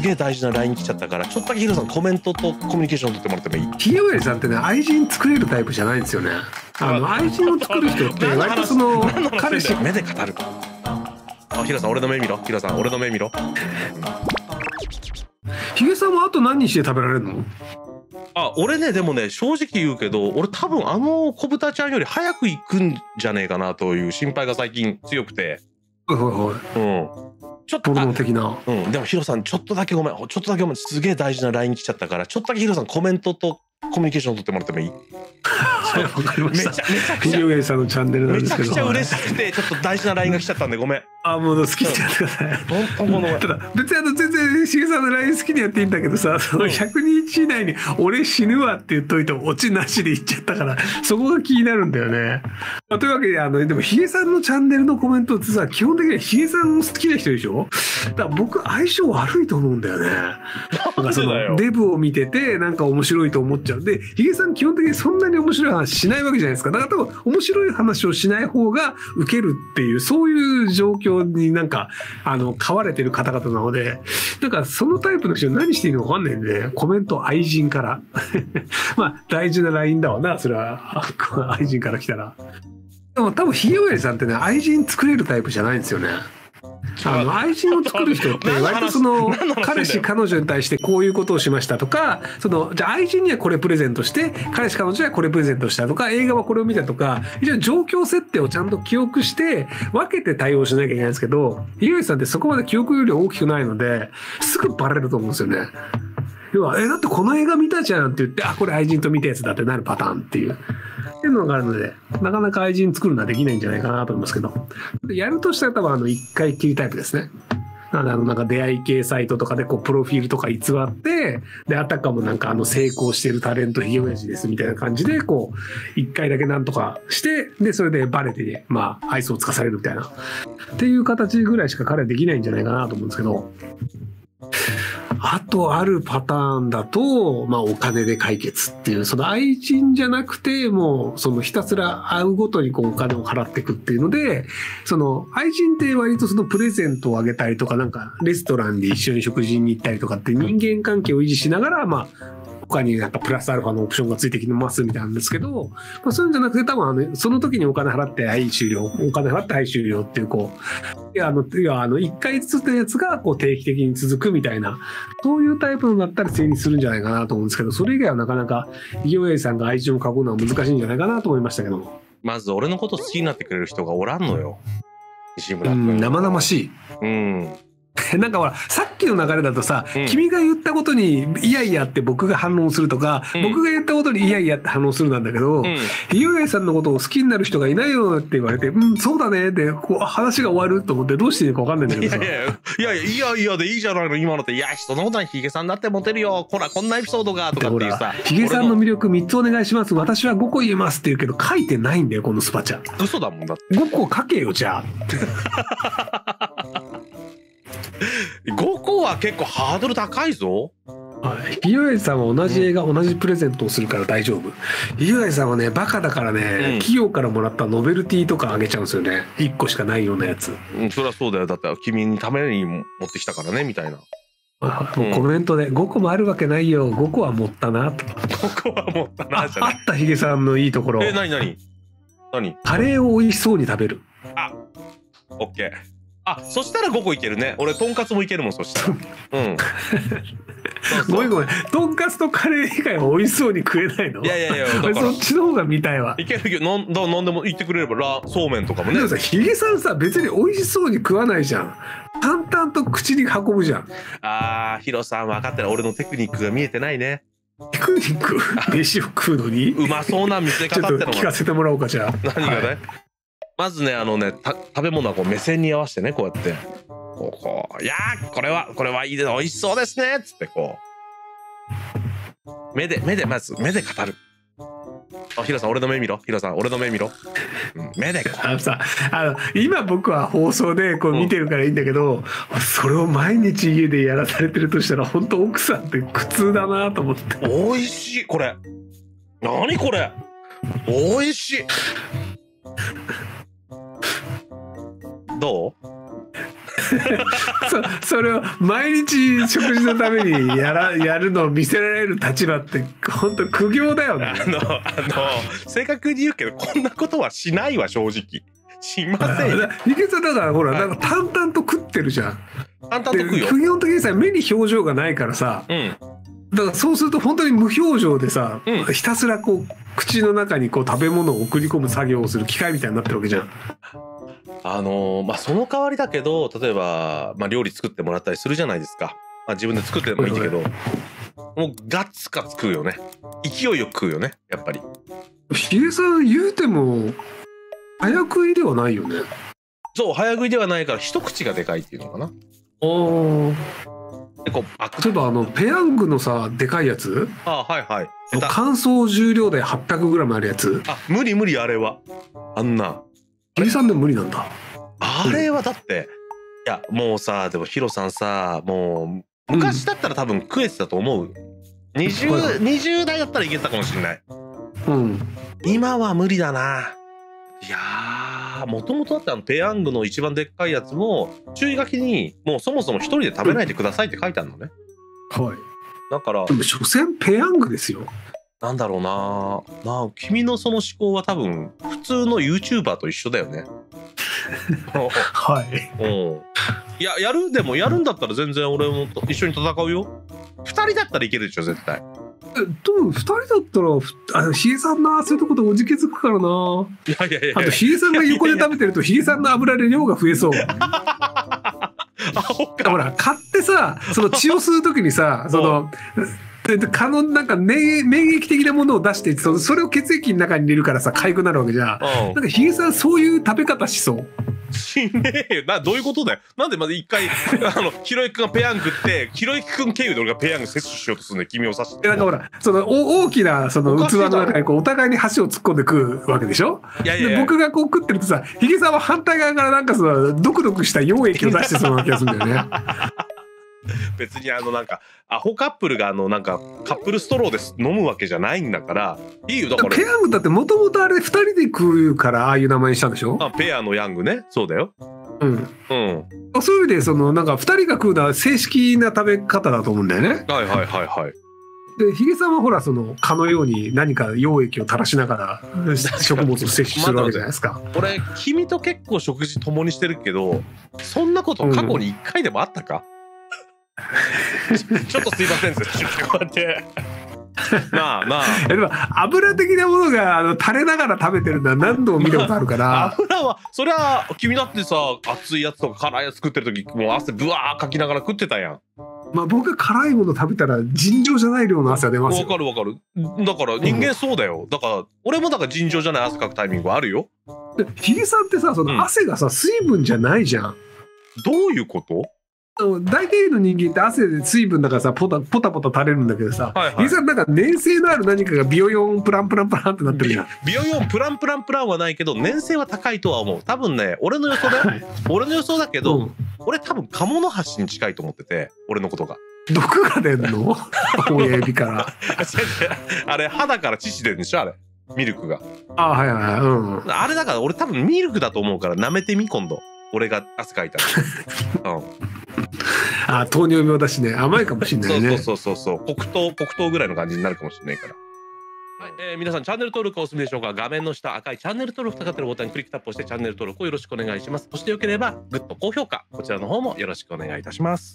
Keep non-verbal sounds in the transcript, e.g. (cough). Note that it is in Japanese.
すげえ大事な LINE 来ちゃったからちょっとだけヒロさんコメントとコミュニケーション取ってもらってもいい？ひよえさんってね愛人作れるタイプじゃないんですよね。あの愛人を作る人って割とその彼氏。目で語る。あヒロさん俺の目見ろ。ヒロさん俺の目見ろ。ひげさんはあと何して食べられるの？あ俺ねでもね正直言うけど俺多分あの小豚ちゃんより早く行くんじゃねえかなという心配が最近強くて。はいはいはい。うんちょっとポルノ的な。うん。でもヒロさんちょっとだけごめん。ちょっとだけごめん。すげえ大事な LINE 来ちゃったからちょっとだけヒロさんコメントとコミュニケーション取ってもらってもいい？(laughs) はいわかりましめちゃくちゃ嬉しくてちょっと大事な LINE が来ちゃったんでごめんあもう好きにやってください。ほんとごめんただ別にあの全然しげさんの LINE 好きにやっていいんだけどさその100日以内に「俺死ぬわ」って言っといてオチなしで言っちゃったからそこが気になるんだよね。まあ、というわけであのでもヒゲさんのチャンネルのコメントってさ基本的にはヒゲさん好きな人でしょ？だから僕相性悪いと思うんだよね。なんかそのデブを見ててなんか面白いと思っちゃう。でヒゲさん基本的にそんなに面白い話しないわけじゃないですか。だから多分面白い話をしない方がウケるっていうそういう状況になんかあの飼われてる方々なのでなんかそのタイプの人何していいのかわかんないんでコメント愛人から。(laughs) まあ大事な LINE だわなそれは。愛人から来たら。でも多分ひげおやじさんってね愛人作れるタイプじゃないんですよね。あの愛人を作る人って割とその彼氏彼女に対してこういうことをしましたとかそのじゃあ愛人にはこれプレゼントして彼氏彼女にはこれプレゼントしたとか映画はこれを見たとか一応状況設定をちゃんと記憶して分けて対応しなきゃいけないんですけどひげおやりさんってそこまで記憶より大きくないのですぐバレると思うんですよね。要は、え、だってこの映画見たじゃんって言って、あ、これ愛人と見たやつだってなるパターンっていう。っていうのがあるので、なかなか愛人作るのはできないんじゃないかなと思いますけど。やるとしたら多分あの、一回きりタイプですね。なので、あの、なんか出会い系サイトとかでこう、プロフィールとか偽って、で、あたかもなんかあの、成功してるタレントひげ親父ですみたいな感じで、こう、一回だけなんとかして、で、それでバレて、まあ、愛想をつかされるみたいな。っていう形ぐらいしか彼はできないんじゃないかなと思うんですけど。あとあるパターンだと、まあお金で解決っていう、その愛人じゃなくて、もうそのひたすら会うごとにこうお金を払っていくっていうので、その愛人って割とそのプレゼントをあげたりとか、なんかレストランで一緒に食事に行ったりとかって人間関係を維持しながら、まあ、他になんかプラスアルファのオプションがついてきますみたいなんですけど、まあ、そういうんじゃなくて多分あの、その時にお金払って、はい、終了。お金払って、はい、終了っていう、こう、いや、あの、いや、あの、一回ずつのやつが、こう、定期的に続くみたいな、そういうタイプのだったら成立するんじゃないかなと思うんですけど、それ以外はなかなか、医療衛さんが愛情を囲うのは難しいんじゃないかなと思いましたけども。まず俺のこと好きになってくれる人がおらんのよ西村君うん、生々しい。うん (laughs) なんかほら、さっきの流れだとさ、うん。君が言ったことに、いやいやって僕が反論するとか、うん。僕が言ったことにいやいやって反論するなんだけど、うん。ひよえさんのことを好きになる人がいないよって言われて、うん、そうだねって、こう話が終わると思ってどうしていいのか分かんないんだけどさ。いやいやいやいやでいいじゃないの今のって。いや人のことはヒゲさんだってモテるよ。ほらこんなエピソードがとかっていうさ、ヒゲさんの俺魅力3つお願いします。私は5個言えますって言うけど、書いてないんだよ、このスパチャ。嘘だもんだって。5個書けよ、じゃ5個 (laughs) は結構ハードル高いぞ。ひよえさんは同じ映画、同じプレゼントをするから大丈夫。ひよえさんはね、バカだからね、うん。企業からもらったノベルティとかあげちゃうんですよね。1個しかないようなやつ。うんそりゃそうだよ。だって君にために持ってきたからねみたいな。コメントで5個もあるわけないよ。5個は持ったな。と5個は持ったあなじゃあったヒゲさんのいいところ。え何何何？カレーを美味しそうに食べる。あオッケーあそしたら5個いけるね。俺とんかつもいけるもんそしたら。うん。(laughs) ごめんごめん。とんかつとカレー以外は美味しそうに食えないの？いやいやいやだ俺から。そっちの方が見たいわ。いけるけどなんだなんでも言ってくれれば。ラそうめんとかもね。でもさヒゲさんさ別に美味しそうに食わないじゃん。淡々と口に運ぶじゃん。あーヒロさん分かってる。俺のテクニックが見えてないね。テクニック？飯を食うのに？うまそうな見せちょっ方ってのはと聞かせてもらおうかじゃあ。何がね、はいまずねあのねた食べ物はこう目線に合わせてねこうやって。こうこう「いやーこれはこれはいいです美味しそうですね」っつってこう。目で目でまず目で語る。あヒロさん俺の目見ろ。ヒロさん俺の目見ろ、うん、目で。こあのさあの今僕は放送でこう見てるからいいんだけど、それを毎日家でやらされてるとしたら本当奥さんって苦痛だなと思って。う美味しいこれ。何これ。美味しいどう？(laughs) そそれを毎日食事のためにやらやるのを見せられる立場って本当苦行だよね。あのあの正確に言うけどこんなことはしないわ正直。しませんよ。ヒゲさんだからほら、はい。なんか淡々と食ってるじゃん。簡単でとくよ。基本的にさ目に表情がないからさ。うん。だからそうすると本当に無表情でさ、うん。ひたすらこう口の中にこう食べ物を送り込む作業をする機械みたいになってるわけじゃん。あのーまあその代わりだけど例えば、まあ、料理作ってもらったりするじゃないですか、まあ、自分で作ってもいいんだけどもうガッツガツ食うよね。勢いよく食うよねやっぱり。ヒゲさん言うても早食いではないよね。そう早食いではないから一口がでかいっていうのかな。あでこうバク例えばあのペヤングのさでかいやつ？あはいはい。乾燥重量で 800g あるやつ。あ無理無理あれは。あんな。ヒゲさんでも無理なんだ。あれはだっていやもうさでもヒロさんさもう昔だったら多分食えてたと思う。はい 20, 20代だったらいけてたかもしれない。うん。今は無理だな。いやーもともとだってあのペヤングの一番でっかいやつも注意書きにもうそもそも一人で食べないでくださいって書いてあるのね。はい。だからでも所詮ペヤングですよ。なんだろうな。なあ君のその思考は多分普通の YouTuber と一緒だよね。はい。うん。いややるでもやるんだったら全然俺も一緒に戦うよ。二人だったらいけるでしょ絶対。え多分二人だったらふあヒゲさんなそういうとこでおじけづくからな。いやいやいやあとヒゲさんが横で食べてるとヒゲさんの油で量が増えそう。(laughs) あほか。ほら買ってさその血を吸う時にさそのなんか免免疫的なものを出してそそれを血液の中に入れるからさ痒くなるわけじゃん。うん。なんかヒゲさんそういう食べ方しそう。しねえよ。などういうことだよ。なんでまず一回 (laughs) あのひろゆきくんがペヤングってひろゆきくん経由で俺がペヤング摂取しようとするんだよ。君を指して。でなんかほらそのお大きなその器の中にこうお互いに箸を突っ込んで食うわけでしょ？いやいや僕がこう食ってるとさヒゲさんは反対側からなんかそのドクドクした溶液を出してそうな気がするんだよね。(laughs) 別にあのなんかアホカップルがあのなんかカップルストローです飲むわけじあないんだからいいよだから。ペヤングだってもともとあれ2人で食うからああいう名前にしたんでしょ、あペアのヤングね。そうだよ。うん、うん。そういう意味でそのなんか2人が食うのは正式な食べ方だと思うんだよね。はいはいはいはい。でヒゲさんはほらその蚊のように何か溶液を垂らしながら (laughs) 食物を摂取するわけじゃないですか。俺君と結構食事共にしてるけどそんなこと過去に一回でもあったか、ちょっとすいませんってこうやってなあ。なあでも油的なものがあの垂れながら食べてるのは何度も見たことあるから。油はそりゃ君だってさ熱いやつとか辛いやつ食ってる時もう汗ブワーかきながら食ってたやん。まあ僕が辛いもの食べたら尋常じゃない量の汗が出ますわよ。かるわかる。だから人間そうだよ。だから俺もだから尋常じゃない汗かくタイミングはあるよ。でヒゲさんってさそうん。の汗がさ水分じゃないじゃん。どういうこと？大体の人間って汗で水分だからさポタポタポタ垂れるんだけどさ、はいはい。なんか粘性のある何かがビヨヨンプランプランプランってなってるじゃん。(laughs) ビヨヨンプランプランプランはないけど粘性は高いとは思う。多分ね俺の予想だよはい俺の予想だけど、うん。俺多分カモノハシに近いと思ってて俺のことが。毒が出んの？(laughs) 親指から。(laughs) あれ肌から乳出るんでしょあれ。ミルクが。あはいはいはい。うん。あれだから俺多分ミルクだと思うから舐めてみ今度。俺が汗かいたら、うん、あ糖尿病だしね。甘いかもしんないね。そうそうそうそう。黒糖黒糖ぐらいの感じになるかもしれないから。はいえー皆さんチャンネル登録お済みでしょうか？画面の下赤いチャンネル登録とかかってるボタンにクリックタップをしてチャンネル登録をよろしくお願いします。そしてよければグッド高評価こちらの方もよろしくお願いいたします。